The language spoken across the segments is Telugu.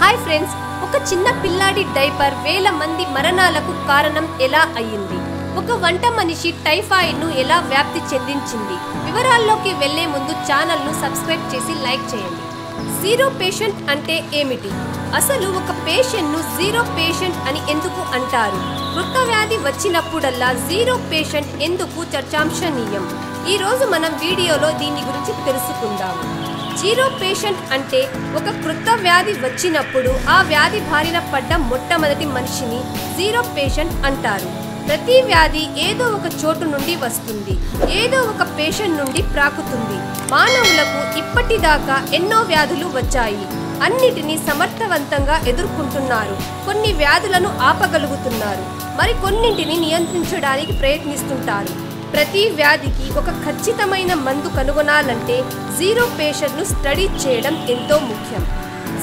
హాయ్ ఫ్రెండ్స్ ఒక చిన్న పిల్లాడి డైపర్ వేల మంది మరణాలకు కారణం ఎలా అయ్యింది? ఒక వంట మనిషి టైఫాయిడ్ను ఎలా వ్యాప్తి చెందించింది? వివరాల్లోకి వెళ్ళే ముందు ఛానల్ను సబ్స్క్రైబ్ చేసి లైక్ చేయండి. జీరో పేషెంట్ అంటే ఏమిటి? అసలు ఒక పేషెంట్ను జీరో పేషెంట్ అని ఎందుకు అంటారు? వృత్త వ్యాధి వచ్చినప్పుడల్లా జీరో పేషెంట్ ఎందుకు చర్చాంశనీయం? ఈరోజు మనం వీడియోలో దీని గురించి తెలుసుకుందాము. జీరో పేషెంట్ అంటే ఒక కృత వ్యాధి వచ్చినప్పుడు ఆ వ్యాధి బారిన పడ్డ మొట్టమొదటి మనిషిని జీరో పేషెంట్ అంటారు. ప్రతి వ్యాధి ఏదో ఒక చోటు నుండి వస్తుంది. ఏదో ఒక పేషెంట్ నుండి ప్రాకుతుంది. మానవులకు ఇప్పటిదాకా ఎన్నో వ్యాధులు వచ్చాయి. అన్నిటినీ సమర్థవంతంగా ఎదుర్కొంటున్నారు. కొన్ని వ్యాధులను ఆపగలుగుతున్నారు. మరి కొన్నింటిని నియంత్రించడానికి ప్రయత్నిస్తుంటారు. ప్రతి వ్యాధికి ఒక ఖచ్చితమైన మందు కనుగొనాలంటే జీరో పేషెంట్ను స్టడీ చేయడం ఎంతో ముఖ్యం.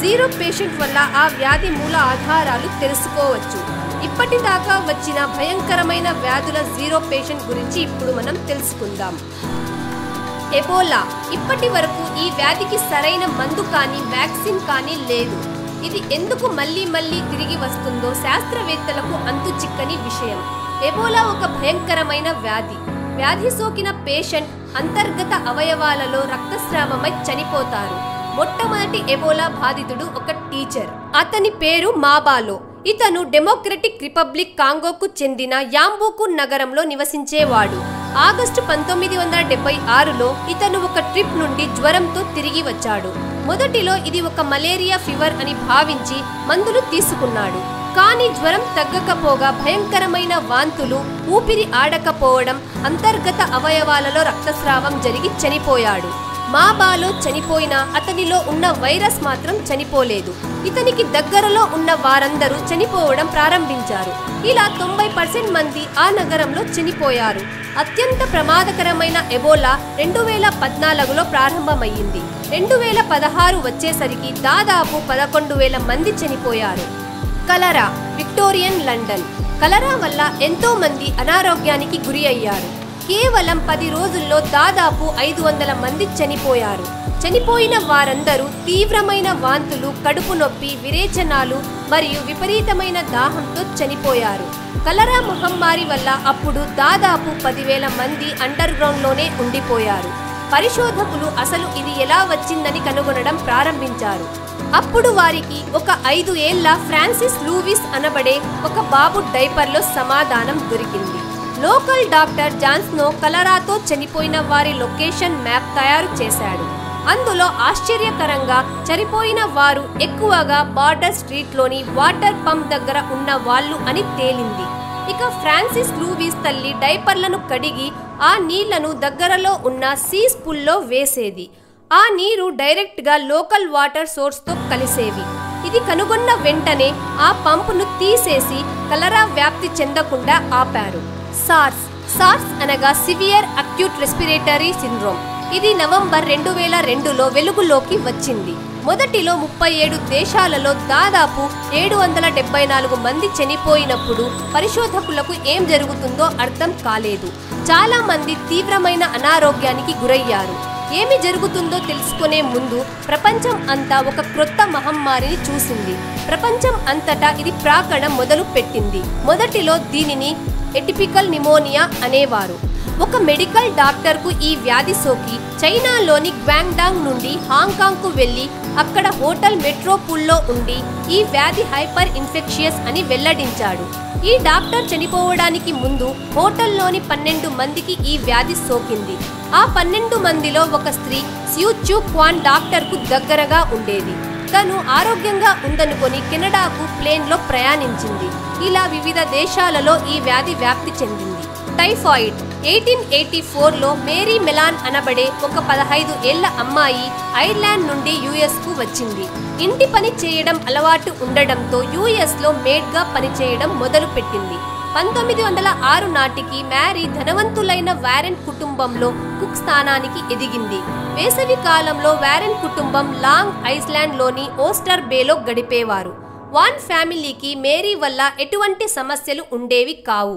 జీరో పేషెంట్ వల్ల ఆ వ్యాధి మూల ఆధారాలు తెలుసుకోవచ్చు. ఇప్పటిదాకా వచ్చిన భయంకరమైన వ్యాధుల జీరో పేషెంట్ గురించి ఇప్పుడు మనం తెలుసుకుందాం. ఎబోలా ఇప్పటి వరకు ఈ వ్యాధికి సరైన మందు కానీ వ్యాక్సిన్ కానీ లేదు. ఇది ఎందుకు మళ్ళీ మళ్ళీ తిరిగి వస్తుందో శాస్త్రవేత్తలకు అంతు చిక్కని విషయం. ఎబోలా ఒక భయంకరమైన వ్యాధి. వ్యాధి సోకిన పేషెంట్ అంతర్గత అవయవాలలో రక్తస్రావమై చనిపోతారు. మొట్టమొదటి ఎబోలా బాధితుడు ఒక టీచర్. అతని పేరు మాబాలో. ఇతను డెమోక్రటిక్ రిపబ్లిక్ కాంగోకు చెందిన యాంబూకు నగరంలో నివసించేవాడు. ఆగస్టు పంతొమ్మిది వందల డెబ్బై ఆరులో ఇతను ఒక ట్రిప్ నుండి జ్వరంతో తిరిగి వచ్చాడు. మొదటిలో ఇది ఒక మలేరియా ఫీవర్ అని భావించి మందులు తీసుకున్నాడు. కానీ జ్వరం తగ్గకపోగా భయంకరమైన వాంతులు ఊపిరి ఆడకపోవడం అంతర్గత అవయవాలలో రక్తస్రావం జరిగి చనిపోయాడు. మాబాలో చనిపోయిన అతనిలో ఉన్న వైరస్ మాత్రం చనిపోలేదు. ఇతనికి దగ్గరలో ఉన్న వారందరూ చనిపోవడం ప్రారంభించారు. ఇలా తొంభై పర్సెంట్ మంది ఆ నగరంలో చనిపోయారు. అత్యంత ప్రమాదకరమైన ఎబోలా రెండు వేల పద్నాలుగులో ప్రారంభమయ్యింది. రెండు వేల పదహారు వచ్చేసరికి దాదాపు పదకొండు వేల మంది చనిపోయారు. కలరా విక్టోరియన్ లండన్. కలరా వల్ల ఎంతో మంది అనారోగ్యానికి గురి అయ్యారు. కేవలం పది రోజుల్లో దాదాపు ఐదు వందల మంది చనిపోయారు. చనిపోయిన వారందరూ తీవ్రమైన వాంతులు కడుపు నొప్పి విరేచనాలు మరియు విపరీతమైన దాహంతో చనిపోయారు. కలరా మహమ్మారి వల్ల అప్పుడు దాదాపు పదివేల మంది అండర్ గ్రౌండ్లోనే ఉండిపోయారు. పరిశోధకులు అసలు ఇది ఎలా వచ్చిందని కనుగొనడం ప్రారంభించారు. అప్పుడు వారికి ఒక ఐదు ఏళ్ళ ఫ్రాన్సిస్ లూవిస్ అనబడే ఒక బాబు డైపర్లో సమాధానం దొరికింది. లోకల్ డాక్టర్ జాన్స్నో కలరాతో చనిపోయిన వారి లొకేషన్ మ్యాప్ తయారు చేశాడు. అందులో ఆశ్చర్యకరంగా చనిపోయిన వారు ఎక్కువగా బార్డర్ స్ట్రీట్లోని వాటర్ పంప్ దగ్గర ఉన్న వాళ్ళు అని తేలింది. ఇక ఫ్రాన్సిస్ లూవిస్ తల్లి డైపర్లను కడిగి ఆ నీళ్ళను దగ్గరలో ఉన్న సీస్ పుల్లో వేసేది. ఆ నీరు డైరెక్ట్గా లోకల్ వాటర్ సోర్స్తో కలిసేవి. ఇది కనుగొన్న వెంటనే ఆ పంపును తీసేసి కలరా వ్యాప్తి చెందకుండా ఆపారు. సార్స్. సార్స్ అనగా సివియర్ అక్యూట్ రెస్పిరేటరీ సిండ్రోమ్. ఇది నవంబర్ రెండు వేల రెండులో వెలుగులోకి వచ్చింది. మొదటిలో ముప్పై ఏడు దేశాలలో దాదాపు ఏడు వందల డెబ్బై నాలుగు మంది చనిపోయినప్పుడు పరిశోధకులకు ఏం జరుగుతుందో అర్థం కాలేదు. చాలా మంది తీవ్రమైన అనారోగ్యానికి గురయ్యారు. ఏమి జరుగుతుందో తెలుసుకునే ముందు ప్రపంచం అంతా ఒక క్రొత్త మహమ్మారిని చూసింది. ప్రపంచం అంతటా ఇది ప్రాకడం మొదలు పెట్టింది మొదటిలో దీనిని ఎటిపికల్ నిమోనియా అనేవారు. ఒక మెడికల్ డాక్టర్కు ఈ వ్యాధి సోకి చైనాలోని గ్వాంగ్డాంగ్ నుండి హాంకాంగ్కు వెళ్ళి అక్కడ హోటల్ మెట్రోపూల్లో ఉండి ఈ వ్యాధి హైపర్ ఇన్ఫెక్షియస్ అని వెల్లడించాడు. ఈ డాక్టర్ చనిపోవడానికి ముందు హోటల్లోని పన్నెండు మందికి ఈ వ్యాధి సోకింది. ఆ పన్నెండు మందిలో ఒక స్త్రీ స్యూచు క్వాన్ డాక్టర్కు దగ్గరగా ఉండేది. తను ఆరోగ్యంగా ఉందనుకొని కెనడాకు ప్లేన్లో ప్రయాణించింది. ఇలా వివిధ దేశాలలో ఈ వ్యాధి వ్యాప్తి చెందింది. టైఫాయిడ్ ఎయిటీన్ ఎయిటీ ఫోర్లో మేరీ మెలాన్ అనబడే ఒక పదహైదు ఏళ్ళ అమ్మాయి ఐర్లాండ్ నుండి యుఎస్కు వచ్చింది. ఇంటి పని చేయడం అలవాటు ఉండడంతో యుఎస్లో మేడ్గా పనిచేయడం మొదలుపెట్టింది. పంతొమ్మిది వందల ఆరు నాటికి మ్యారీ ధనవంతులైన వారెన్ కుటుంబంలో కుక్ స్థానానికి ఎదిగింది. వేసవి కాలంలో వారెన్ కుటుంబం లాంగ్ ఐస్లాండ్లోని ఓస్టర్ బేలో గడిపేవారు. వాన్ ఫ్యామిలీకి మేరీ వల్ల ఎటువంటి సమస్యలు ఉండేవి కావు.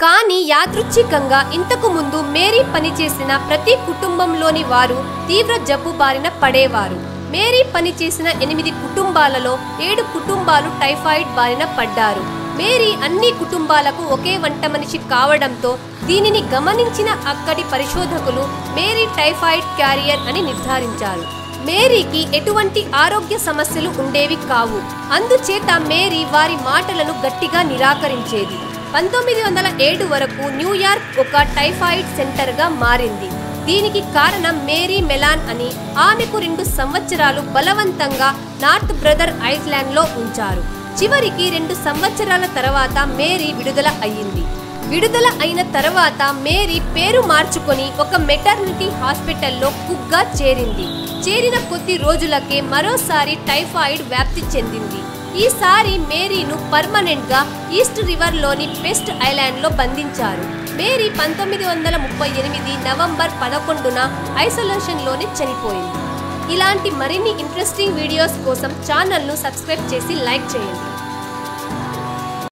కానీ యాదృచ్ఛికంగా ఇంతకు ముందు మేరీ పనిచేసిన ప్రతి కుటుంబంలోని వారు తీవ్ర జబ్బు బారిన పడేవారు. మేరీ పనిచేసిన ఎనిమిది కుటుంబాలలో ఏడు కుటుంబాలు టైఫాయిడ్ బారిన పడ్డారు. మేరీ అన్ని కుటుంబాలకు ఒకే వంట మనిషి కావడంతో దీనిని గమనించిన అక్కడి పరిశోధకులు మేరీ టైఫాయిడ్ క్యారియర్ అని నిర్ధారించారు. మేరీకి ఎటువంటి ఆరోగ్య సమస్యలు ఉండేవి కావు. అందుచేత మేరీ వారి మాటలను గట్టిగా నిరాకరించేది. పంతొమ్మిది వందల ఏడు వరకు న్యూయార్క్ ఒక టైఫాయిడ్ సెంటర్గా మారింది. దీనికి కారణం మేరీ మెలాన్ అని ఆమెకు రెండు సంవత్సరాలు బలవంతంగా నార్త్ బ్రదర్ ఐస్లాండ్లో ఉంచారు. చివరికి రెండు సంవత్సరాల తర్వాత మేరీ విడుదల అయ్యింది. విడుదల అయిన తర్వాత మేరీ పేరు మార్చుకొని ఒక మెటర్నిటీ హాస్పిటల్లో కుగ్గా చేరింది. చేరిన కొద్ది రోజులకే మరోసారి టైఫాయిడ్ వ్యాప్తి చెందింది. ఈసారి మేరీను పర్మనెంట్గా ఈస్ట్ రివర్లోని పెస్ట్ ఐలాండ్లో బంధించారు. మేరీ పంతొమ్మిది వందల ముప్పై ఎనిమిది నవంబర్ పదకొండున ఐసోలేషన్లోనే చనిపోయింది. ఇలాంటి మరిన్ని ఇంట్రెస్టింగ్ వీడియోస్ కోసం ఛానల్ను సబ్స్క్రైబ్ చేసి లైక్ చేయండి.